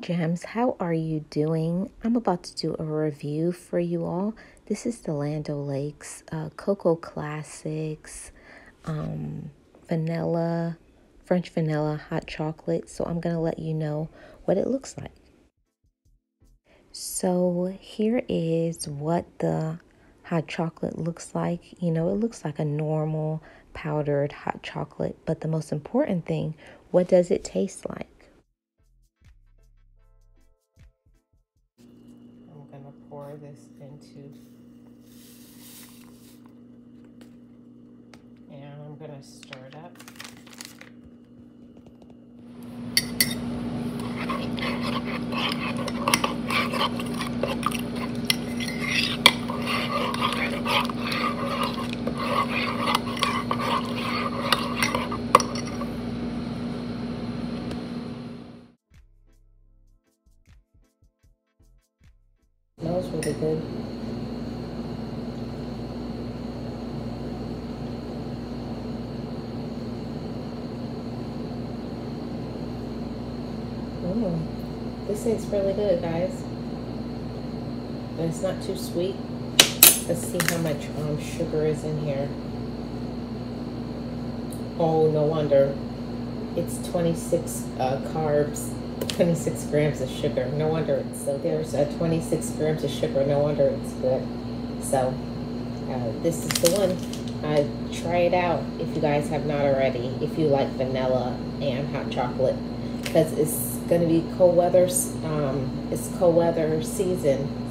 gems, how are you doing? I'm about to do a review for you all. This is the Land O'Lakes uh, Cocoa Classics um, Vanilla, French Vanilla Hot Chocolate. So I'm going to let you know what it looks like. So here is what the hot chocolate looks like. You know, it looks like a normal powdered hot chocolate, but the most important thing, what does it taste like? Pour this into and I'm going to stir it up. Smells really good. Mm. This tastes really good, guys. And it's not too sweet. Let's see how much um, sugar is in here. Oh, no wonder. It's 26 uh, carbs 26 grams of sugar. No wonder it's so there's uh, 26 grams of sugar. No wonder it's good. So uh, this is the one. Uh, try it out if you guys have not already. If you like vanilla and hot chocolate, because it's going to be cold weather. Um, it's cold weather season,